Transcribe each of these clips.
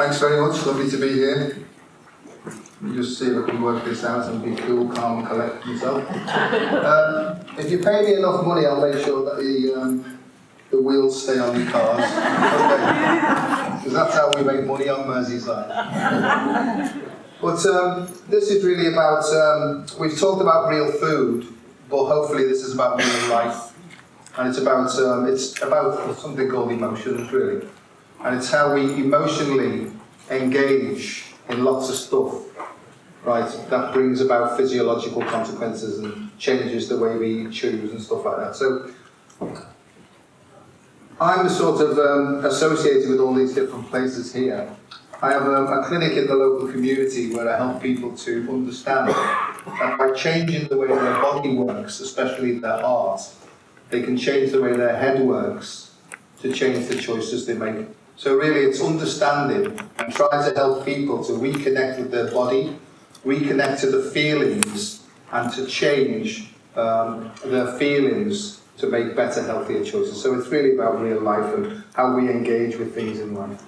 thanks very much. Lovely to be here. Me just see if I can work this out and be cool, calm, and collect myself. Um, if you pay me enough money, I'll make sure that the, um, the wheels stay on the cars. Because that's how we make money on Merseyside. But um, this is really about, um, we've talked about real food, but hopefully this is about real life. And it's about, um, it's about something called emotions, really. And it's how we emotionally engage in lots of stuff, right? That brings about physiological consequences and changes the way we choose and stuff like that. So I'm sort of um, associated with all these different places here. I have a, a, clinic in the local community where I help people to understand that by changing the way their body works, especially their heart, they can change the way their head works to change the choices they make. So really it's understanding trying to help people to reconnect with their body, reconnect to the feelings and to change um, their feelings to make better, healthier choices. So it's really about real life and how we engage with things in life.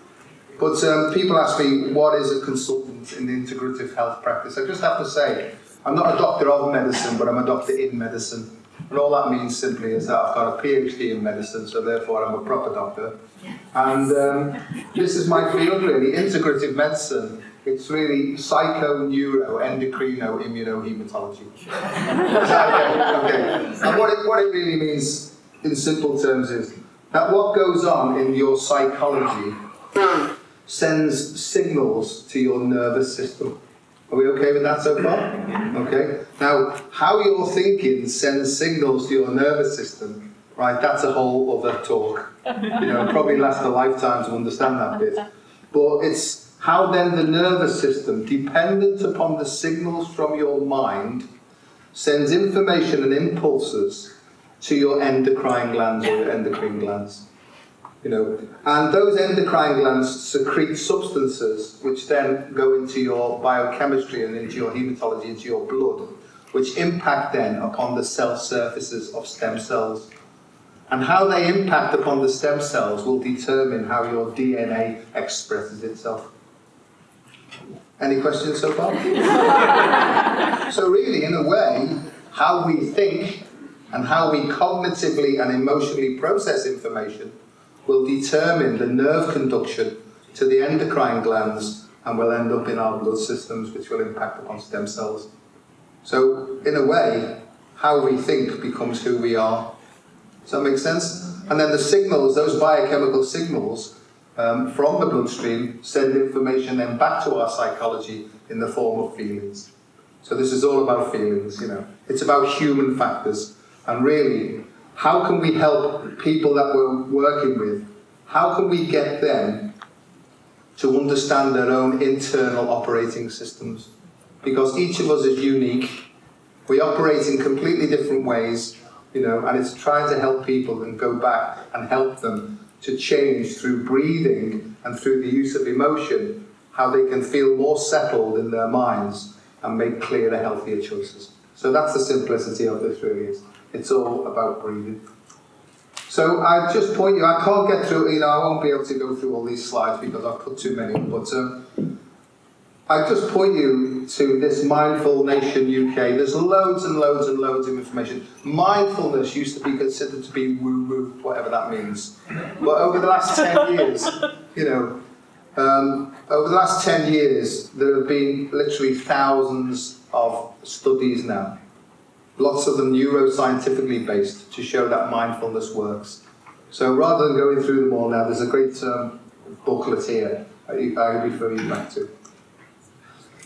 But um, people ask me, what is a consultant in integrative health practice? I just have to say, I'm not a doctor of medicine, but I'm a doctor in medicine. And all that means simply is that I've got a PhD in medicine, so therefore I'm a proper doctor. And um, this is my field really, integrative medicine. It's really psycho, neuro, endocrino, immunohematology. okay, okay. And what it, what it really means in simple terms is that what goes on in your psychology sends signals to your nervous system. Are we okay with that so far? Okay. Now, how your thinking sends signals to your nervous system, right? That's a whole other talk. You know, probably last a lifetime to understand that bit. But it's how then the nervous system, dependent upon the signals from your mind, sends information and impulses to your endocrine glands or your endocrine glands. You know, and those endocrine glands secrete substances which then go into your biochemistry and into your hematology, into your blood, which impact then upon the cell surfaces of stem cells. And how they impact upon the stem cells will determine how your DNA expresses itself. Any questions so far? so really, in a way, how we think and how we cognitively and emotionally process information will determine the nerve conduction to the endocrine glands and will end up in our blood systems, which will impact upon stem cells. So, in a way, how we think becomes who we are. Does that make sense? And then the signals, those biochemical signals um, from the bloodstream, send information then back to our psychology in the form of feelings. So this is all about feelings, you know. It's about human factors. And really, how can we help people that we're working with? How can we get them to understand their own internal operating systems? Because each of us is unique. We operate in completely different ways, you know, and it's trying to help people and go back and help them to change through breathing and through the use of emotion, how they can feel more settled in their minds and make clearer, healthier choices. So that's the simplicity of this really is. It's all about breathing. So I just point you, I can't get through, you know, I won't be able to go through all these slides because I've put too many, but um, I just point you to this Mindful Nation UK. There's loads and loads and loads of information. Mindfulness used to be considered to be woo-woo, whatever that means. But over the last 10 years, you know, um, over the last 10 years, there have been literally thousands of studies now lots of them neuroscientifically based to show that mindfulness works. So rather than going through them all now, there's a great um, booklet here I, refer you back to.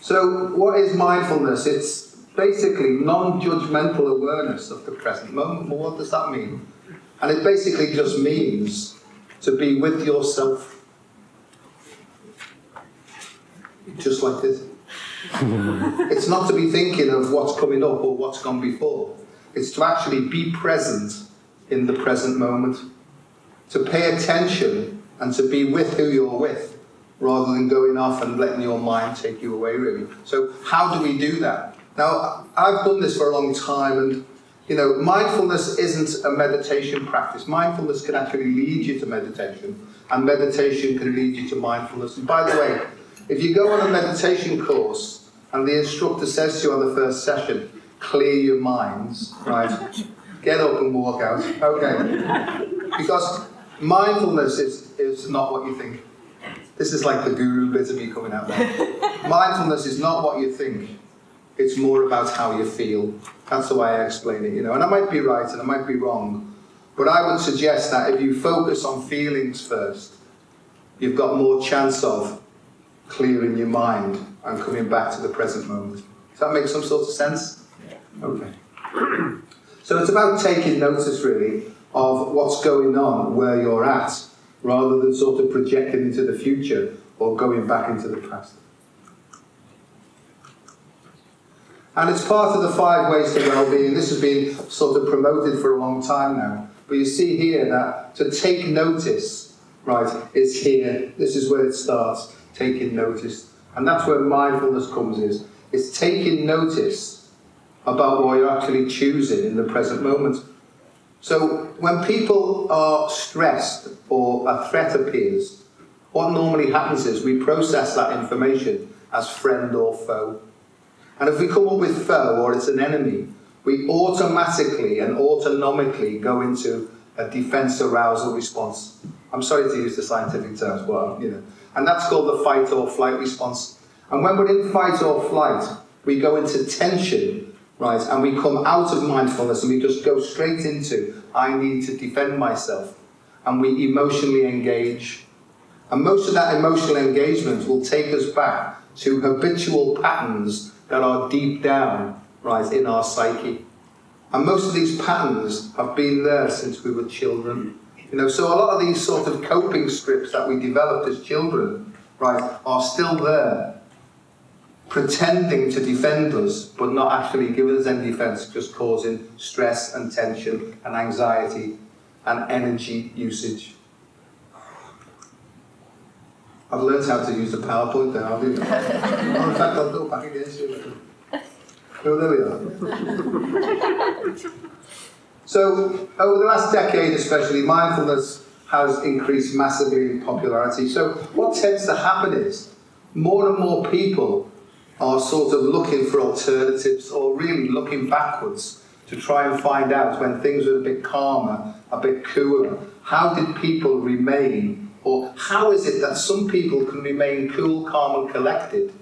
So what is mindfulness? It's basically non-judgmental awareness of the present moment. Well, what does that mean? And it basically just means to be with yourself. Just like this it's not to be thinking of what's coming up or what's gone before. It's to actually be present in the present moment. To pay attention and to be with who you're with rather than going off and letting your mind take you away, really. So, how do we do that? Now, I've done this for a long time, and You know, mindfulness isn't a meditation practice. Mindfulness can actually lead you to meditation, and meditation can lead you to mindfulness. And by the way, if you go on a meditation course and the instructor says to you on the first session, clear your minds, right? Get up and walk out. Okay. Because mindfulness is, is not what you think. This is like the guru bit of me coming out there. mindfulness is not what you think. It's more about how you feel. That's the way I explain it, you know. And I might be right and I might be wrong. But I would suggest that if you focus on feelings first, you've got more chance of clearing your mind and coming back to the present moment. Does that make some sort of sense? Okay. So it's about taking notice, really, of what's going on where you're at, rather than sort of projecting into the future or going back into the past. And it's part of the five ways to well-being. This has been sort of promoted for a long time now. But you see here that to take notice, right, is here. This is where it starts, taking notice. And that's where mindfulness comes is. It's taking notice about what you're actually choosing in the present moment. So when people are stressed or a threat appears, what normally happens is we process that information as friend or foe. And if we come up with foe or it's an enemy, we automatically and autonomically go into a defense arousal response. I'm sorry to use the scientific terms, but you know, and that's called the fight or flight response. And when we're in fight or flight, we go into tension, right? And we come out of mindfulness and we just go straight into I need to defend myself. And we emotionally engage. And most of that emotional engagement will take us back to habitual patterns that are deep down, right, in our psyche. And most of these patterns have been there since we were children. You know, so a lot of these sort of coping scripts that we developed as children, right, are still there, pretending to defend us, but not actually giving us any defense, just causing stress and tension and anxiety and energy usage. I've learned how to use the PowerPoint now, have you? oh, in fact, I'll go back against you. Oh, there we are. so, over the last decade especially, mindfulness has increased massively in popularity. So, what tends to happen is more and more people are sort of looking for alternatives or really looking backwards to try and find out when things were a bit calmer, a bit cooler. How did people remain or how is it that some people can remain cool, calm, and collected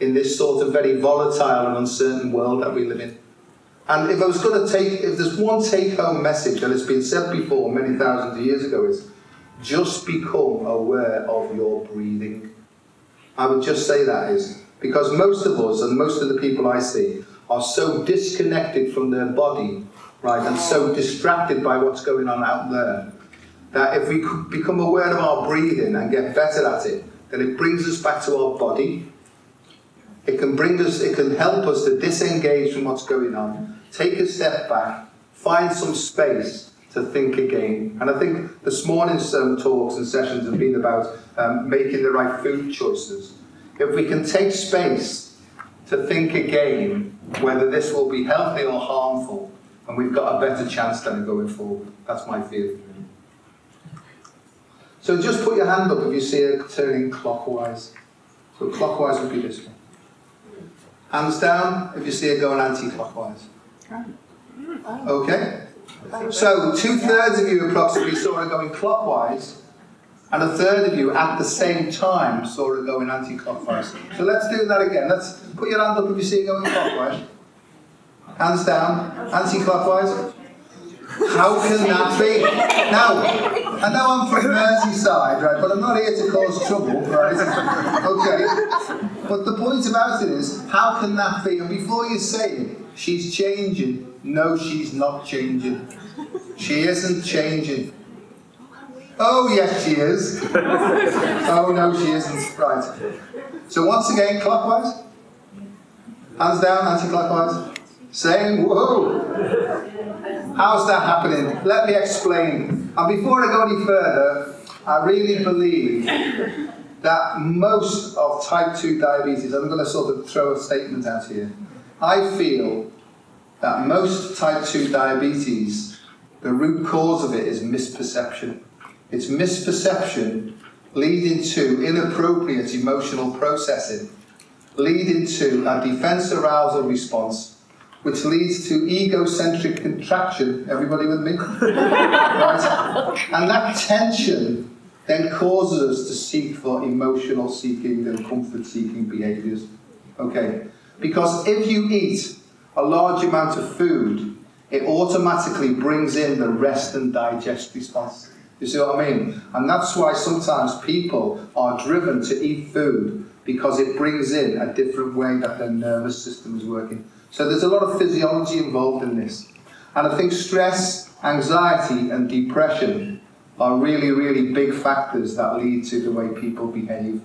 in this sort of very volatile and uncertain world that we live in? And if I was going to take, if there's one take home message that has been said before many thousands of years ago, is just become aware of your breathing. I would just say that is because most of us and most of the people I see are so disconnected from their body, right, and so distracted by what's going on out there that if we become aware of our breathing and get better at it, then it brings us back to our body. It can bring us, it can help us to disengage from what's going on, take a step back, find some space to think again. And I think this morning's um, talks and sessions have been about um, making the right food choices. If we can take space to think again whether this will be healthy or harmful, and we've got a better chance then going forward. That's my feeling. So just put your hand up if you see it turning clockwise. So clockwise would be this one. Hands down if you see it going anti-clockwise. Okay? So two-thirds of you approximately saw it going clockwise, and a third of you at the same time saw it going anti-clockwise. So let's do that again. Let's put your hand up if you see it going clockwise. Hands down, anti-clockwise. How can that be? Now, I know I'm from Merseyside, right, but I'm not here to cause trouble, right? Okay. But the point about it is, how can that be? And before you say it, she's changing. No, she's not changing. She isn't changing. Oh, yes, she is. oh, no, she isn't. Right. So once again, clockwise. Hands down, anti-clockwise. Same, whoa. How's that happening? Let me explain. And before I go any further, I really believe that most of type 2 diabetes, I'm going to sort of throw a statement out here. I feel that most type 2 diabetes, the root cause of it is misperception. It's misperception leading to inappropriate emotional processing, leading to a defense arousal response, which leads to egocentric contraction. Everybody with me? right? And that tension then causes us to seek for emotional seeking and comfort seeking behaviors. Okay? Because if you eat a large amount of food, it automatically brings in the rest and digest response. You see what I mean? And that's why sometimes people are driven to eat food because it brings in a different way that their nervous system is working. So there's a lot of physiology involved in this. And I think stress, anxiety, and depression are really, really big factors that lead to the way people behave.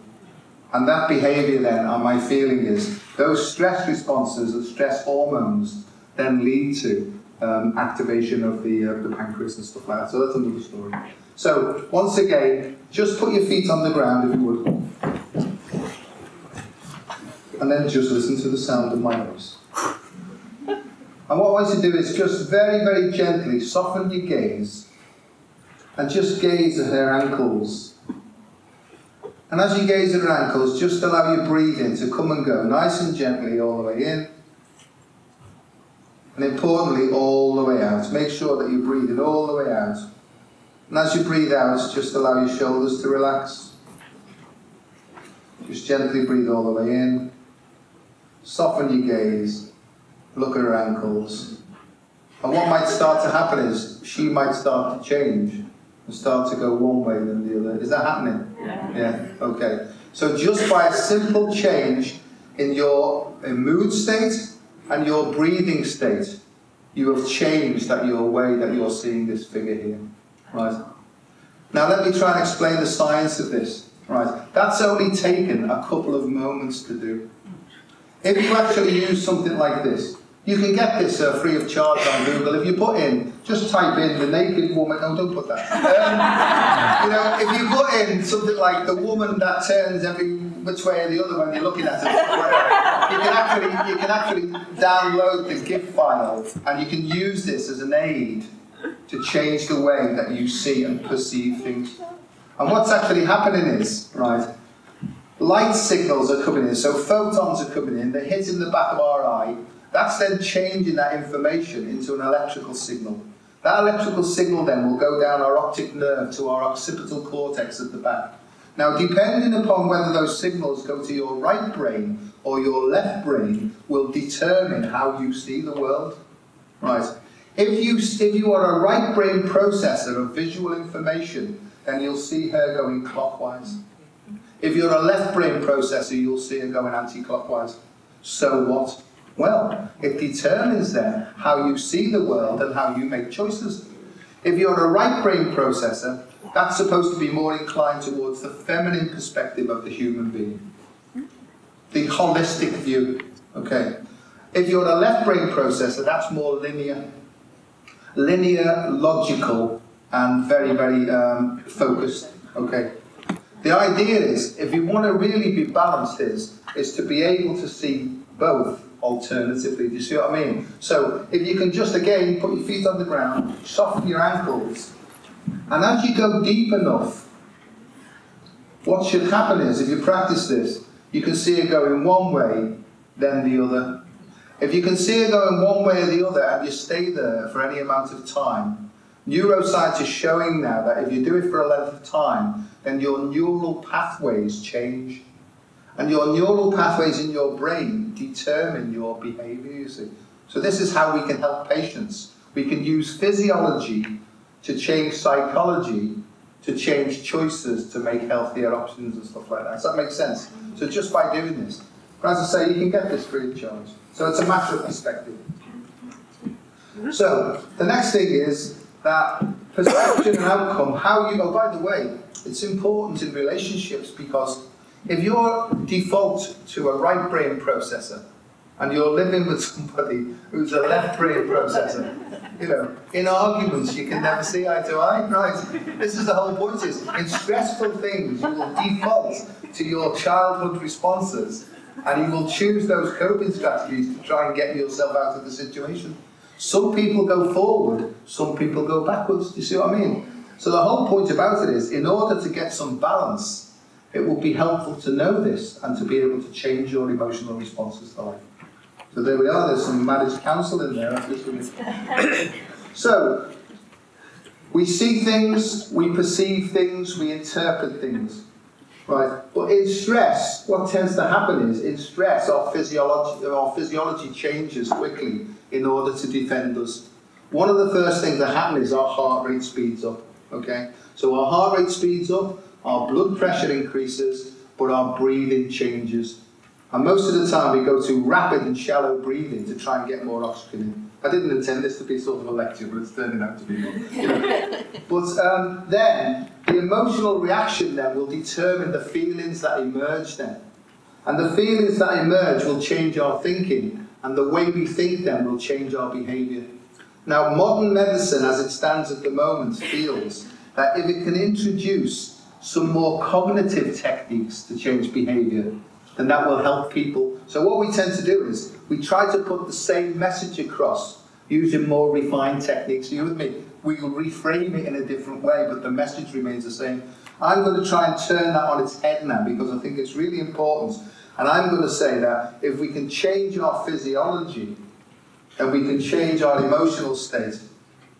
And that behavior then, and my feeling is, those stress responses and stress hormones then lead to um, activation of the, uh, the pancreas and stuff like that. So that's another story. So, once again, just put your feet on the ground if you would. And then just listen to the sound of my voice. And what I want you to do is just very, very gently soften your gaze and just gaze at her ankles. And as you gaze at her ankles, just allow your breathing to come and go nice and gently all the way in. And importantly, all the way out. Make sure that you're breathing all the way out. And as you breathe out, just allow your shoulders to relax. Just gently breathe all the way in. Soften your gaze. Look at her ankles. And what might start to happen is she might start to change and start to go one way than the other. Is that happening? Yeah. Yeah, okay. So just by a simple change in your uh, mood state and your breathing state, you have changed that your way that you're seeing this figure here. Right. Now let me try and explain the science of this. Right. That's only taken a couple of moments to do. If you actually use something like this, you can get this uh, free of charge on Google. If you put in, just type in the naked woman. No, don't put that. Um, you know, if you put in something like the woman that turns every which way or the other when you're looking at it, you can actually you can actually download the GIF file and you can use this as an aid to change the way that you see and perceive things. And what's actually happening is, right, light signals are coming in, so photons are coming in, they're hitting the back of our eye, that's then changing that information into an electrical signal. That electrical signal then will go down our optic nerve to our occipital cortex at the back. Now, depending upon whether those signals go to your right brain or your left brain will determine how you see the world. Right. If you, if you are a right brain processor of visual information, then you'll see her going clockwise. If you're a left brain processor, you'll see her going anti-clockwise. So what? Well, it determines then how you see the world and how you make choices. If you're a right brain processor, that's supposed to be more inclined towards the feminine perspective of the human being. The holistic view. Okay. If you're a left brain processor, that's more linear. Linear, logical, and very, very um, focused. Okay. The idea is, if you want to really be balanced, is, is to be able to see both alternatively. Do you see what I mean? So if you can just again put your feet on the ground, soften your ankles, and as you go deep enough, what should happen is if you practice this, you can see it going one way, then the other. If you can see it going one way or the other and you stay there for any amount of time, neuroscience is showing now that if you do it for a length of time, then your neural pathways change. And your neural pathways in your brain determine your behavior, you see. So this is how we can help patients. We can use physiology to change psychology, to change choices, to make healthier options and stuff like that. Does that make sense? So just by doing this. But as I say, you can get this free of charge. So it's a matter of perspective. So the next thing is that perception and outcome, how you, oh by the way, it's important in relationships because if you're default to a right brain processor and you're living with somebody who's a left brain processor, you know, in arguments you can never see eye to eye, right? This is the whole point is, in stressful things you will default to your childhood responses And you will choose those coping strategies to try and get yourself out of the situation. Some people go forward, some people go backwards. Do you see what I mean? So the whole point about it is, in order to get some balance, it will be helpful to know this and to be able to change your emotional responses to life. So there we are, there's some marriage counsel in there. so, we see things, we perceive things, we interpret things. Right? But in stress, what tends to happen is, in stress, our physiology, our physiology changes quickly in order to defend us. One of the first things that happen is our heart rate speeds up. Okay? So our heart rate speeds up, our blood pressure increases, but our breathing changes. And most of the time we go to rapid and shallow breathing to try and get more oxygen in. I didn't intend this to be sort of a lecture, but it's turning out to be one. You know. but um, then, the emotional reaction then will determine the feelings that emerge then. And the feelings that emerge will change our thinking, and the way we think then will change our behaviour. Now, modern medicine, as it stands at the moment, feels that if it can introduce some more cognitive techniques to change behaviour, then that will help people. So what we tend to do is we try to put the same message across using more refined techniques. Are you with me? We will reframe it in a different way, but the message remains the same. I'm going to try and turn that on its head now because I think it's really important. And I'm going to say that if we can change our physiology and we can change our emotional state,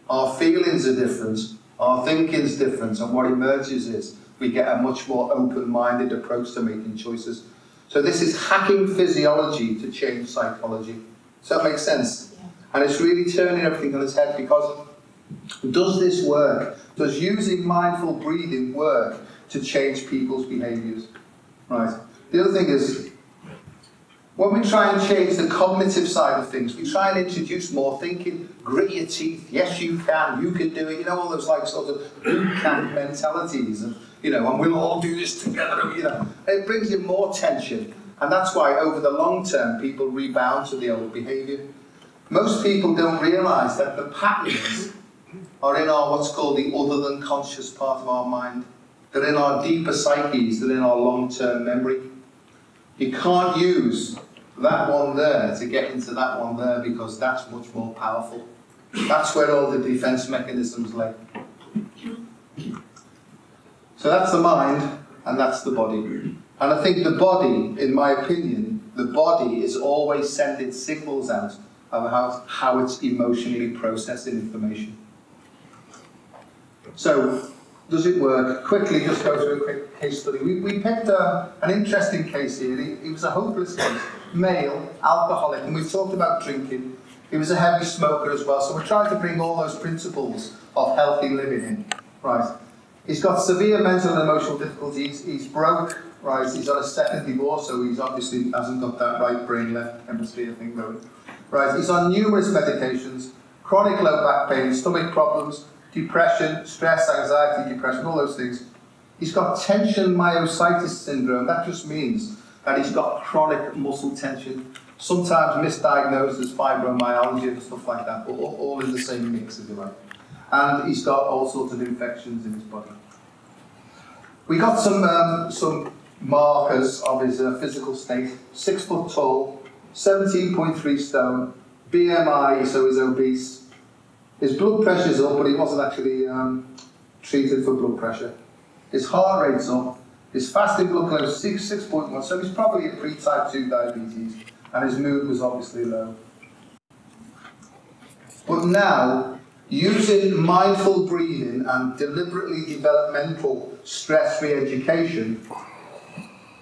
our feelings are different, our thinking's different, and what emerges is we get a much more open-minded approach to making choices. So this is hacking physiology to change psychology. Does that make sense? Yeah. And it's really turning everything on its head because does this work? Does using mindful breathing work to change people's behaviours? Right. The other thing is, when we try and change the cognitive side of things, we try and introduce more thinking, grit your teeth, yes you can, you can do it, you know, all those like sort of boot camp mentalities and you know, and we'll all do this together, you know. It brings in more tension, and that's why over the long term people rebound to the old behaviour. Most people don't realise that the patterns are in our what's called the other than conscious part of our mind. They're in our deeper psyches, they're in our long-term memory. You can't use that one there to get into that one there because that's much more powerful. That's where all the defense mechanisms lay. So that's the mind and that's the body. And I think the body, in my opinion, the body is always sending signals out of how, it's emotionally processing information. So, does it work? Quickly, just go through a quick case study. We, we picked a, an interesting case here. It, was a hopeless case. Male, alcoholic, and we've talked about drinking. He was a heavy smoker as well, so we're trying to bring all those principles of healthy living in. Right. He's got severe mental and emotional difficulties. He's broke, right? He's on a second divorce, so he's obviously hasn't got that right brain left hemisphere thing going. Right? He's on numerous medications, chronic low back pain, stomach problems, depression, stress, anxiety, depression, all those things. He's got tension myositis syndrome. That just means that he's got chronic muscle tension, sometimes misdiagnosed as fibromyalgia and stuff like that, but all, all in the same mix, if you like and he's got all sorts of infections in his body. We got some um, some markers of his uh, physical state. Six foot tall, 17.3 stone, BMI, so he's obese. His blood pressure's up, but he wasn't actually um, treated for blood pressure. His heart rate's up. His fasting blood glucose six six point one, so he's probably a pre-type two diabetes, and his mood was obviously low. But now using mindful breathing and deliberately developmental stress-free education,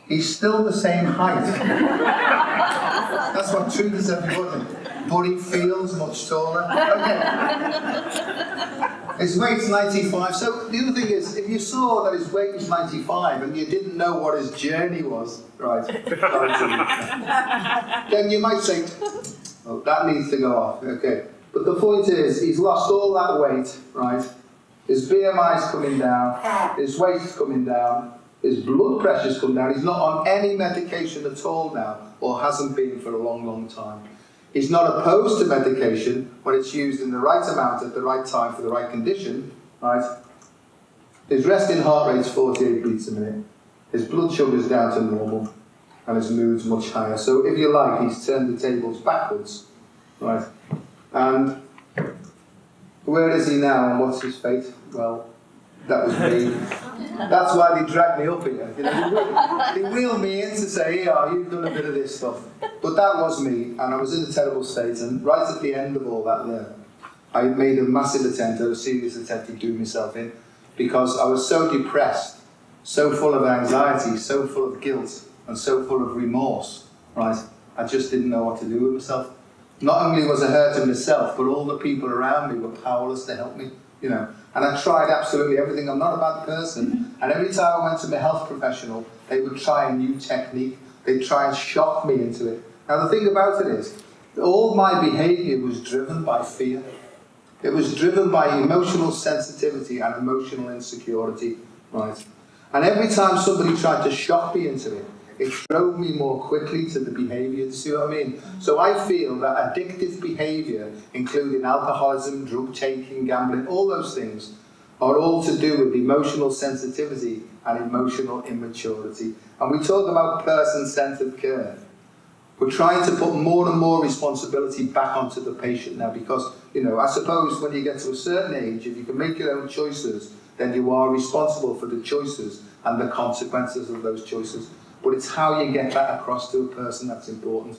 he's still the same height. That's what truth is everybody. But he feels much taller. Okay. His weight's 95. So the other thing is, if you saw that his weight was 95 and you didn't know what his journey was, right, then you might think, oh, that needs to go off. Okay. But the point is, he's lost all that weight, right? His BMI's coming down, his weight's coming down, his blood pressure's come down. He's not on any medication at all now, or hasn't been for a long, long time. He's not opposed to medication when it's used in the right amount at the right time for the right condition, right? His resting heart rate's 48 beats a minute. His blood sugar's down to normal. and his mood's much higher. So if you like, he's turned the tables backwards, right? And where is he now and what's his fate? Well, that was me. That's why they dragged me up here. You know, they, wheeled me in to say, yeah, you've done a bit of this stuff. But that was me, and I was in a terrible state. And right at the end of all that there, I made a massive attempt, a serious attempt to do myself in, because I was so depressed, so full of anxiety, so full of guilt, and so full of remorse, right? I just didn't know what to do with myself. Not only was I hurting myself, but all the people around me were powerless to help me, you know. And I tried absolutely everything. I'm not a bad person. And every time I went to my health professional, they would try a new technique. They'd try and shock me into it. Now, the thing about it is, all my behavior was driven by fear. It was driven by emotional sensitivity and emotional insecurity, right? And every time somebody tried to shock me into it, it drove me more quickly to the behaviour. You see what I mean? So I feel that addictive behaviour, including alcoholism, drug taking, gambling, all those things, are all to do with emotional sensitivity and emotional immaturity. And we talk about person-centered care. We're trying to put more and more responsibility back onto the patient now because, you know, I suppose when you get to a certain age, if you can make your own choices, then you are responsible for the choices and the consequences of those choices but it's how you get that across to a person that's important.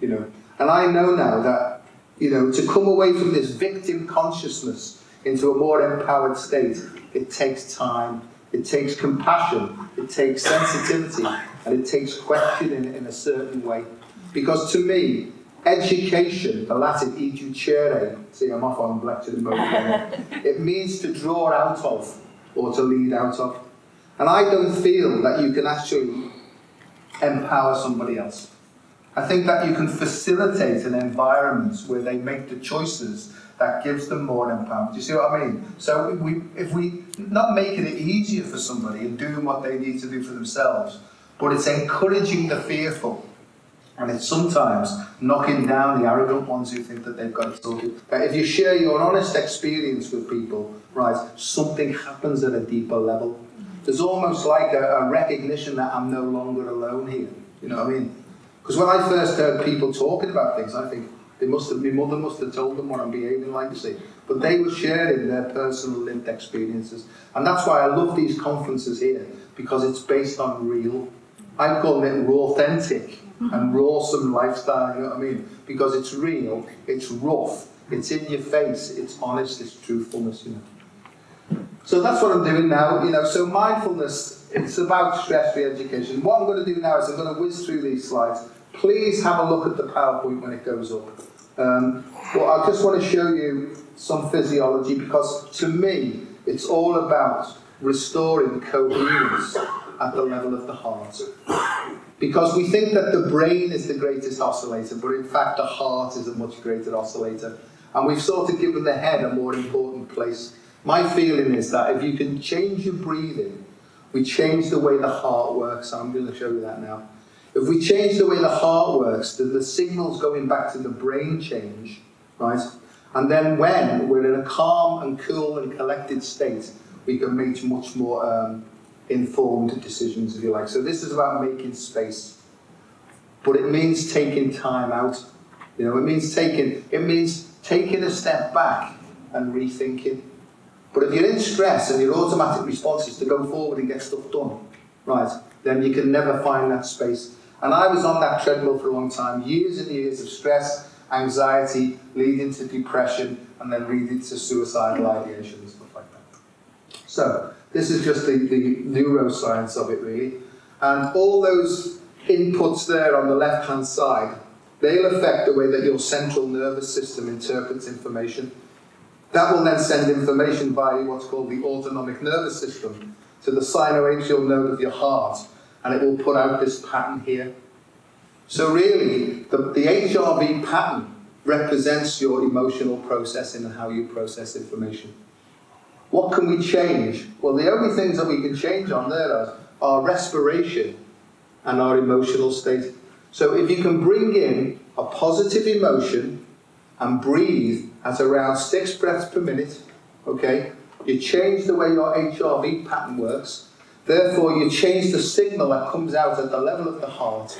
You know, and I know now that you know to come away from this victim consciousness into a more empowered state, it takes time, it takes compassion, it takes sensitivity, and it takes questioning in a certain way. Because to me, education, the Latin educere, see I'm off on lecture mode it means to draw out of or to lead out of. And I don't feel that you can actually empower somebody else. I think that you can facilitate an environment where they make the choices that gives them more empowerment. Do you see what I mean? So if we, if we not making it easier for somebody and doing what they need to do for themselves, but it's encouraging the fearful. And it's sometimes knocking down the arrogant ones who think that they've got it sorted. If you share your honest experience with people, right, something happens at a deeper level. There's almost like a, a recognition that I'm no longer alone here. You know what I mean? Because when I first heard people talking about things, I think they must have, my mother must have told them what I'm behaving like, you see. But they were sharing their personal lived experiences. And that's why I love these conferences here, because it's based on real. I'm calling it raw authentic and rawsome lifestyle, you know what I mean? Because it's real, it's rough, it's in your face, it's honest, it's truthfulness, you know. So that's what I'm doing now. You know, so mindfulness, it's about stress-free education. What I'm going to do now is I'm going to whiz through these slides. Please have a look at the PowerPoint when it goes up. Um, I just want to show you some physiology because to me, it's all about restoring coherence at the level of the heart. Because we think that the brain is the greatest oscillator, but in fact the heart is a much greater oscillator. And we've sort of given the head a more important place my feeling is that if you can change your breathing, we change the way the heart works. I'm going to show you that now. If we change the way the heart works, the, the signals going back to the brain change, right? And then when we're in a calm and cool and collected state, we can make much more um, informed decisions, if you like. So this is about making space. But it means taking time out. You know, it means taking, it means taking a step back and rethinking. But if you're in stress and your automatic response is to go forward and get stuff done, right, then you can never find that space. And I was on that treadmill for a long time, years and years of stress, anxiety, leading to depression, and then leading to suicidal ideation and stuff like that. So, this is just the, the neuroscience of it, really. And all those inputs there on the left hand side, they'll affect the way that your central nervous system interprets information. That will then send information via what's called the autonomic nervous system to the sinoatrial node of your heart, and it will put out this pattern here. So really, the, the HRV pattern represents your emotional processing and how you process information. What can we change? Well, the only things that we can change on there are our respiration and our emotional state. So if you can bring in a positive emotion and breathe at around six breaths per minute, okay, you change the way your HRV pattern works, Therefore, you change the signal that comes out at the level of the heart,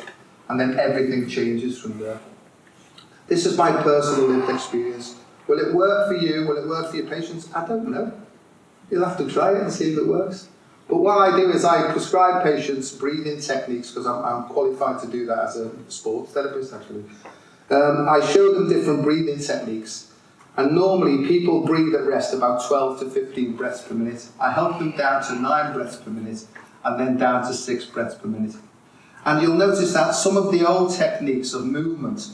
and then everything changes from there. This is my personal lived experience. Will it work for you? Will it work for your patients? I don't know. You'll have to try it and see if it works. But what I do is I prescribe patients breathing techniques because I'm, I'm, qualified to do that as a sports therapist actually. Um, I show them different breathing techniques and normally people breathe at rest about 12 to 15 breaths per minute. I help them down to 9 breaths per minute and then down to 6 breaths per minute. And you'll notice that some of the old techniques of movement,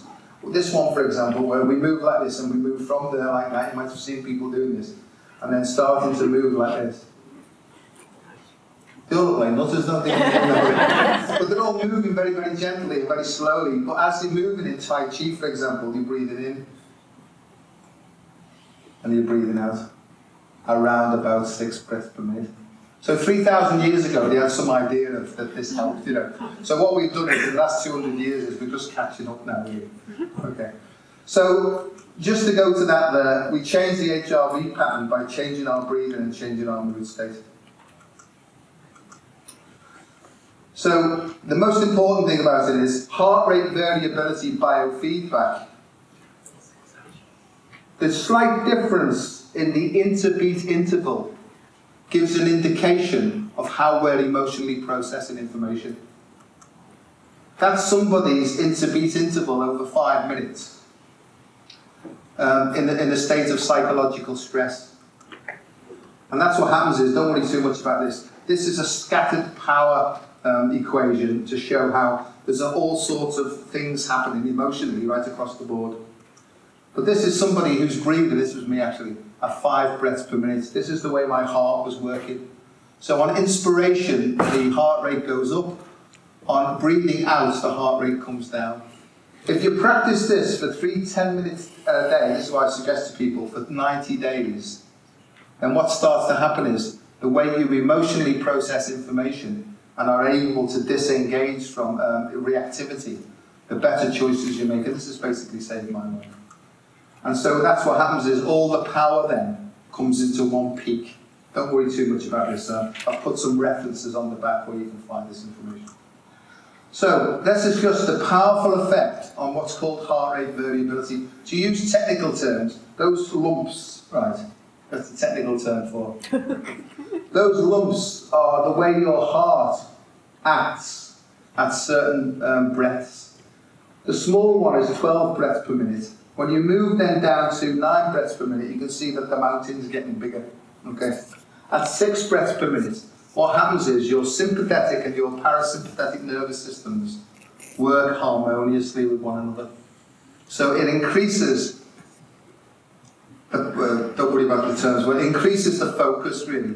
this one for example, where we move like this and we move from there like that, you might have seen people doing this, and then starting to move like this. All look like nutters, don't they? but they're all moving very, very gently and very slowly. But as you're moving in Tai Chi, for example, you're breathing in and you're breathing out around about six breaths per minute. So 3,000 years ago, they had some idea of that this helped, you know. So what we've done in the last 200 years, is we're just catching up now. Okay. So just to go to that there, we changed the HRV pattern by changing our breathing and changing our mood state. So the most important thing about it is heart rate variability biofeedback the slight difference in the interbeat interval gives an indication of how we're emotionally processing information. That's somebody's interbeat interval over five minutes um, in, the, in a state of psychological stress. And that's what happens is, don't worry too much about this. This is a scattered power um, equation to show how there's all sorts of things happening emotionally right across the board. But this is somebody who's breathing, this was me actually, at five breaths per minute. This is the way my heart was working. So on inspiration, the heart rate goes up. On breathing out, the heart rate comes down. If you practice this for three, ten minutes a day, this is what I suggest to people, for 90 days, then what starts to happen is the way you emotionally process information and are able to disengage from um, reactivity, the better choices you make. And this is basically saving my life. And so that's what happens is all the power then comes into one peak. Don't worry too much about this. Uh, I've put some references on the back where you can find this information. So let's discuss the powerful effect on what's called heart rate variability. To use technical terms, those lumps, right, that's the technical term for Those lumps are the way your heart acts at certain um, breaths. The small one is 12 breaths per minute, when you move then down to nine breaths per minute, you can see that the mountain is getting bigger. Okay. At six breaths per minute, what happens is your sympathetic and your parasympathetic nervous systems work harmoniously with one another. So it increases, but, don't worry about the terms, but it increases the focus really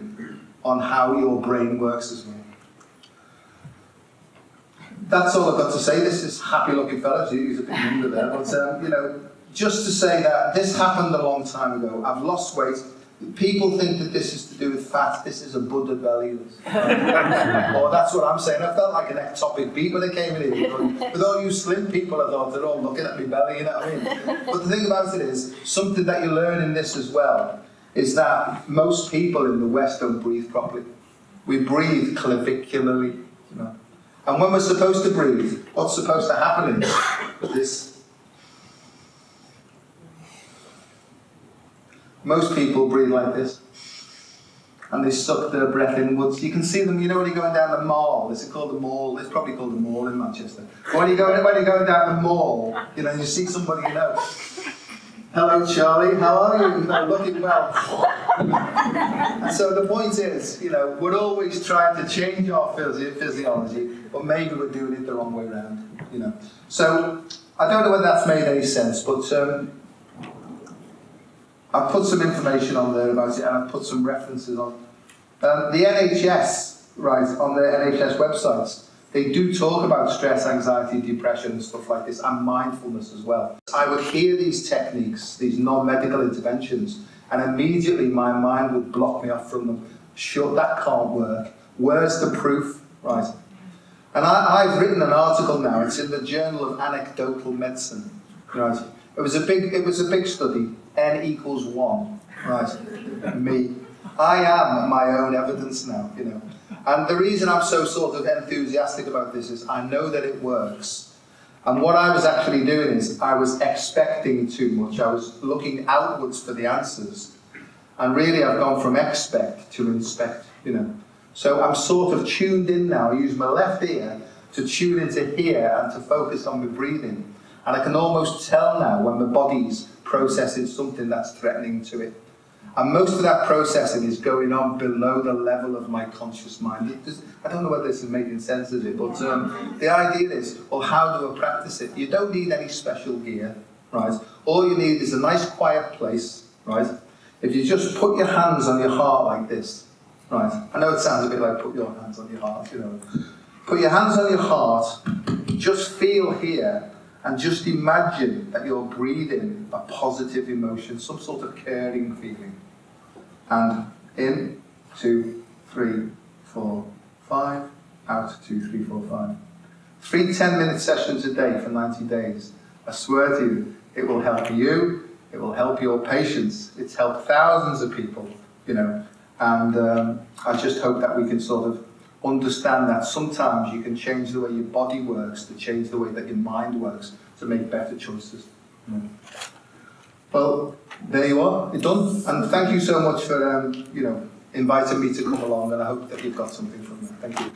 on how your brain works as well. That's all I've got to say. This is happy looking fellow, he's a bit younger there, but um, you know, just to say that this happened a long time ago. I've lost weight. People think that this is to do with fat. This is a Buddha belly. or that's what I'm saying. I felt like an ectopic beat when I came in here. With all you slim people, I thought they're all looking at me belly, you know what I mean? But the thing about it is, something that you learn in this as well, is that most people in the West don't breathe properly. We breathe clavicularly, you know. And when we're supposed to breathe, what's supposed to happen is this Most people breathe like this. And they suck their breath inwards. You can see them, you know, when you're going down the mall. Is called the mall. It's probably called the mall in Manchester. When you go when you're going down the mall, you know, you see somebody you know. Hello, Charlie. How are you? I'm looking well. and so the point is, you know, we're always trying to change our physiology, but maybe we're doing it the wrong way around. You know. So I don't know whether that's made any sense, but um, I've put some information on there about it and I've put some references on. Um, the NHS, right, on their NHS websites, they do talk about stress, anxiety, depression, and stuff like this, and mindfulness as well. I would hear these techniques, these non medical interventions, and immediately my mind would block me off from them. Sure, that can't work. Where's the proof? Right. And I, have written an article now, it's in the Journal of Anecdotal Medicine. Right. It was a big, it was a big study, n equals one, right? Me. I am my own evidence now, you know. And the reason I'm so sort of enthusiastic about this is I know that it works. And what I was actually doing is I was expecting too much. I was looking outwards for the answers. And really I've gone from expect to inspect, you know. So I'm sort of tuned in now. I use my left ear to tune into here and to focus on my breathing. And I can almost tell now when my body's processing something that's threatening to it. And most of that processing is going on below the level of my conscious mind. Just, I don't know whether this is making sense of it, but um, the idea is, well, how do I practice it? You don't need any special gear, right? All you need is a nice quiet place, right? If you just put your hands on your heart like this, right? I know it sounds a bit like put your hands on your heart, you know. Put your hands on your heart, just feel here, and just imagine that you're breathing a positive emotion, some sort of caring feeling. And in, two, three, four, five, out, two, three, four, five. Three 10 minute sessions a day for 90 days. I swear to you, it will help you, it will help your patients. It's helped thousands of people, you know. And um, I just hope that we can sort of understand that sometimes you can change the way your body works to change the way that your mind works to make better choices. Mm. Well, there you are, you're done. And thank you so much for, um, you know, inviting me to come along and I hope that you've got something from that. Thank you.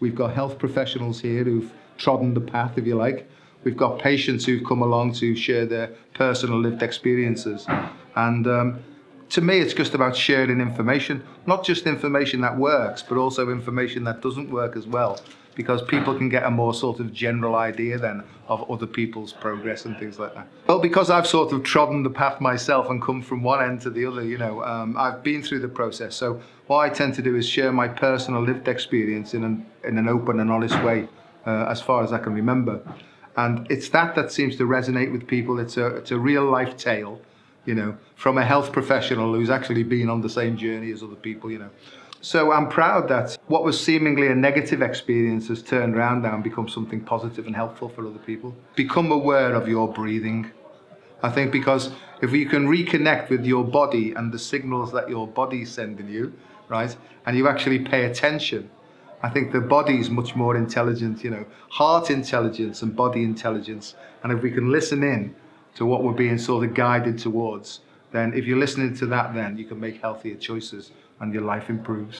We've got health professionals here who've trodden the path, if you like. We've got patients who've come along to share their personal lived experiences. And um, to me, it's just about sharing information, not just information that works, but also information that doesn't work as well, because people can get a more sort of general idea then of other people's progress and things like that. Well, because I've sort of trodden the path myself and come from one end to the other, you know, um, I've been through the process. So what I tend to do is share my personal lived experience in an, in an open and honest way, uh, as far as I can remember. And it's that that seems to resonate with people. It's a, it's a real life tale you know, from a health professional who's actually been on the same journey as other people, you know. So I'm proud that what was seemingly a negative experience has turned around now and become something positive and helpful for other people. Become aware of your breathing. I think because if you can reconnect with your body and the signals that your body's sending you, right, and you actually pay attention, I think the body is much more intelligent, you know, heart intelligence and body intelligence. And if we can listen in to what we're being sort of guided towards, then if you're listening to that, then you can make healthier choices and your life improves.